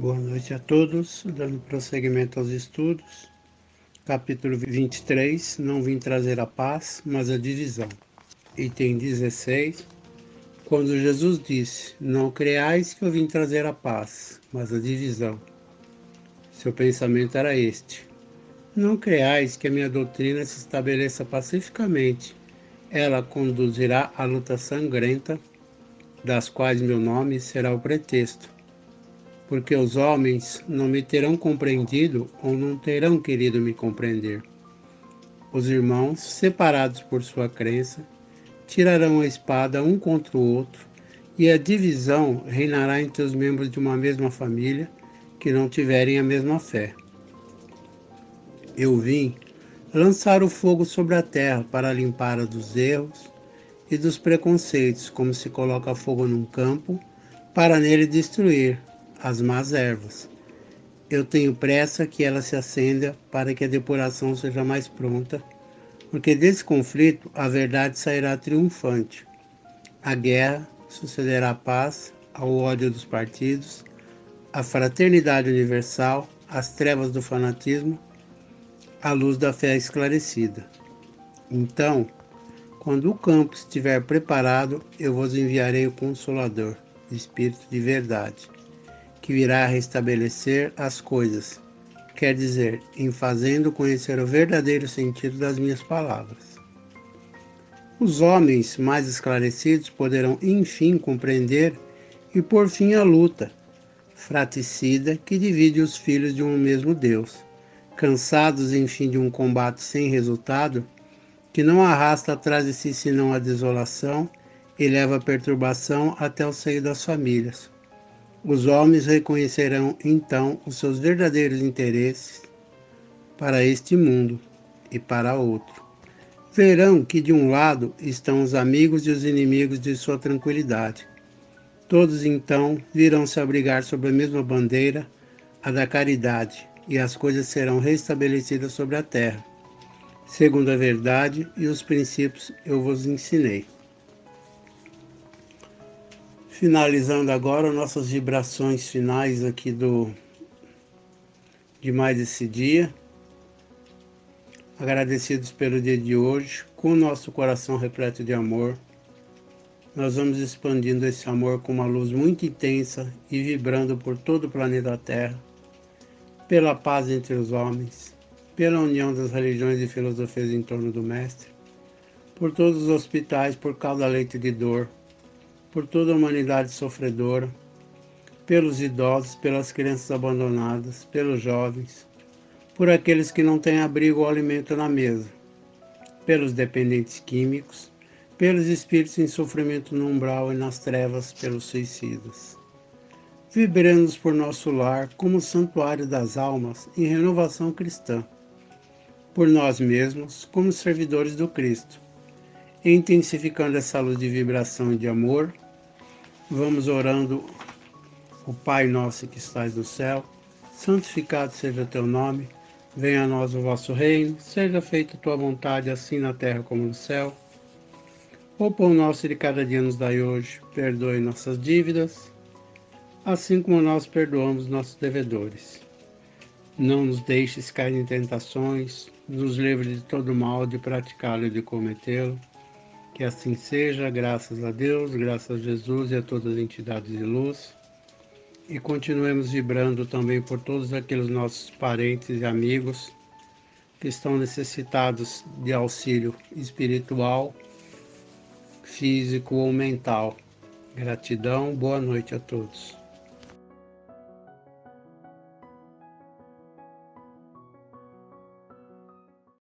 Boa noite a todos, dando prosseguimento aos estudos. Capítulo 23, não vim trazer a paz, mas a divisão. Item 16, quando Jesus disse, não creais que eu vim trazer a paz, mas a divisão. Seu pensamento era este, não creais que a minha doutrina se estabeleça pacificamente, ela conduzirá à luta sangrenta, das quais meu nome será o pretexto porque os homens não me terão compreendido ou não terão querido me compreender. Os irmãos, separados por sua crença, tirarão a espada um contra o outro, e a divisão reinará entre os membros de uma mesma família que não tiverem a mesma fé. Eu vim lançar o fogo sobre a terra para limpar a dos erros e dos preconceitos, como se coloca fogo num campo, para nele destruir, as más ervas. Eu tenho pressa que ela se acenda para que a depuração seja mais pronta, porque desse conflito a verdade sairá triunfante. A guerra sucederá a paz, ao ódio dos partidos, a fraternidade universal, as trevas do fanatismo, a luz da fé esclarecida. Então, quando o campo estiver preparado, eu vos enviarei o Consolador, Espírito de verdade que virá restabelecer as coisas, quer dizer, em fazendo conhecer o verdadeiro sentido das minhas palavras. Os homens mais esclarecidos poderão enfim compreender e por fim a luta fraticida que divide os filhos de um mesmo Deus, cansados enfim de um combate sem resultado, que não arrasta atrás de si senão a desolação e leva a perturbação até o seio das famílias. Os homens reconhecerão então os seus verdadeiros interesses para este mundo e para outro. Verão que de um lado estão os amigos e os inimigos de sua tranquilidade. Todos então virão se abrigar sob a mesma bandeira, a da caridade, e as coisas serão restabelecidas sobre a terra, segundo a verdade e os princípios eu vos ensinei. Finalizando agora nossas vibrações finais aqui do de mais esse dia. Agradecidos pelo dia de hoje, com o nosso coração repleto de amor, nós vamos expandindo esse amor com uma luz muito intensa e vibrando por todo o planeta Terra, pela paz entre os homens, pela união das religiões e filosofias em torno do Mestre, por todos os hospitais por causa da leite de dor, por toda a humanidade sofredora, pelos idosos, pelas crianças abandonadas, pelos jovens, por aqueles que não têm abrigo ou alimento na mesa, pelos dependentes químicos, pelos espíritos em sofrimento no umbral e nas trevas, pelos suicidas. Vibremos por nosso lar como santuário das almas em renovação cristã, por nós mesmos como servidores do Cristo intensificando essa luz de vibração e de amor, vamos orando o Pai nosso que estás no céu, santificado seja teu nome, venha a nós o vosso reino, seja feita a tua vontade, assim na terra como no céu. O pão nosso de cada dia nos dai hoje, perdoe nossas dívidas, assim como nós perdoamos nossos devedores. Não nos deixes cair em tentações, nos livre de todo mal, de praticá-lo e de cometê-lo que assim seja, graças a Deus, graças a Jesus e a todas as entidades de luz. E continuemos vibrando também por todos aqueles nossos parentes e amigos que estão necessitados de auxílio espiritual, físico ou mental. Gratidão, boa noite a todos.